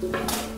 Música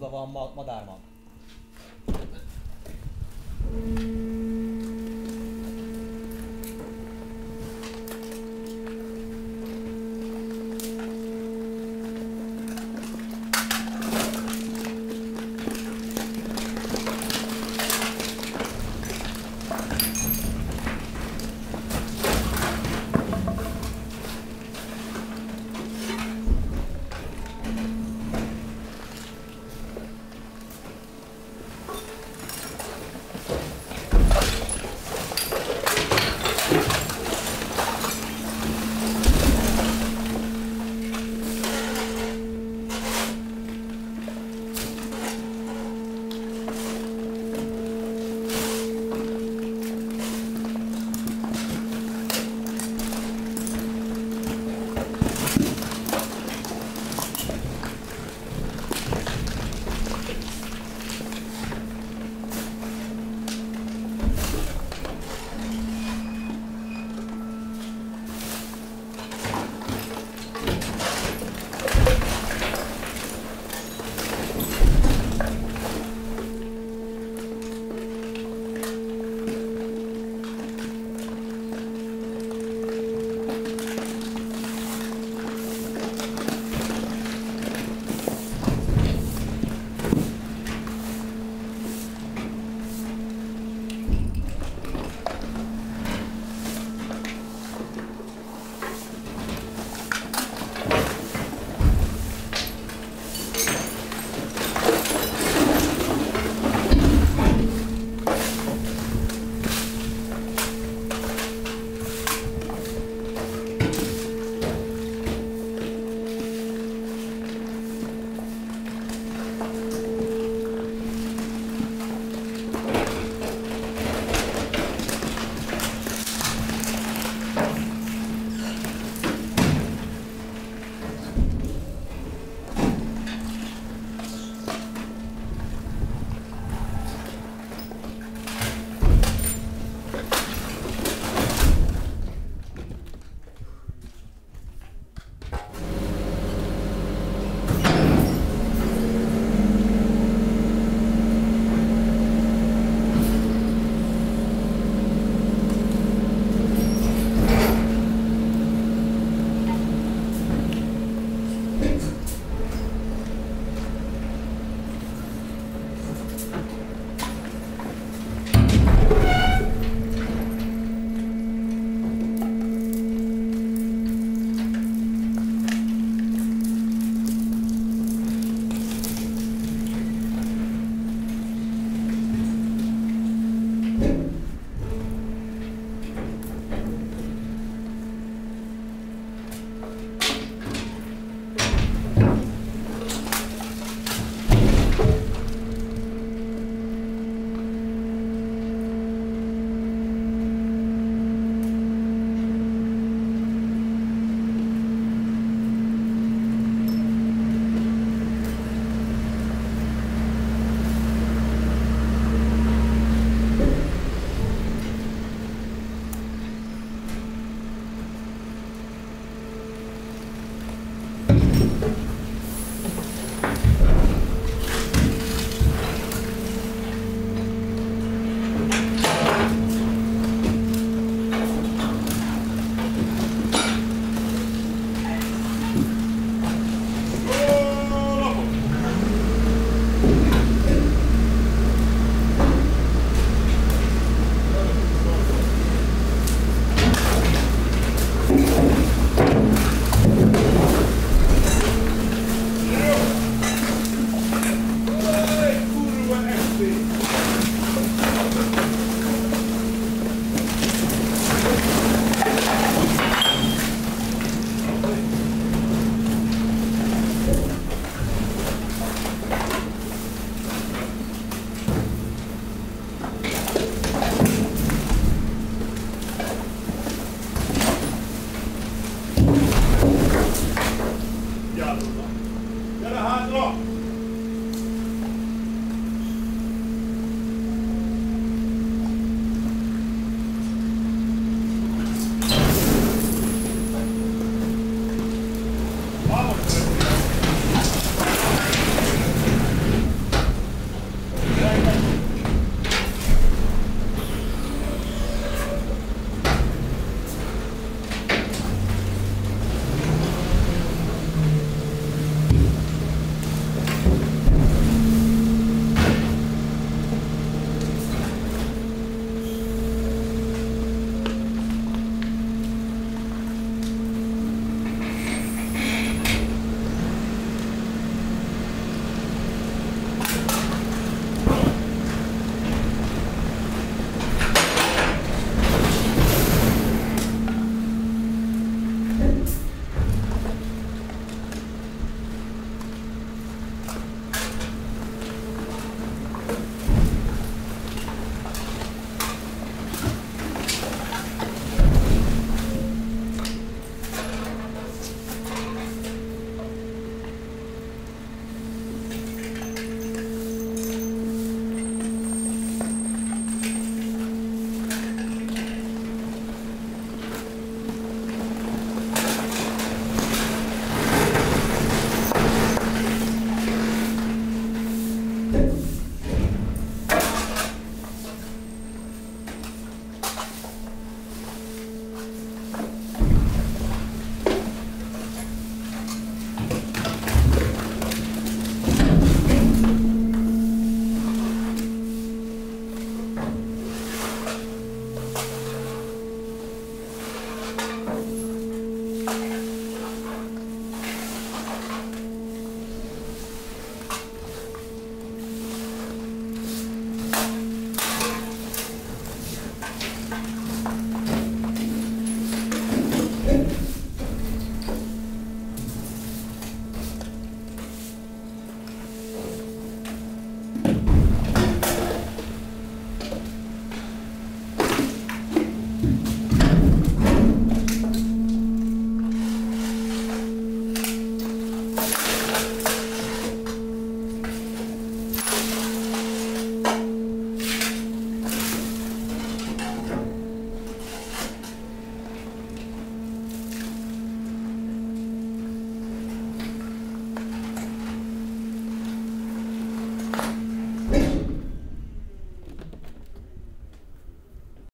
Dobozban van ma madármag.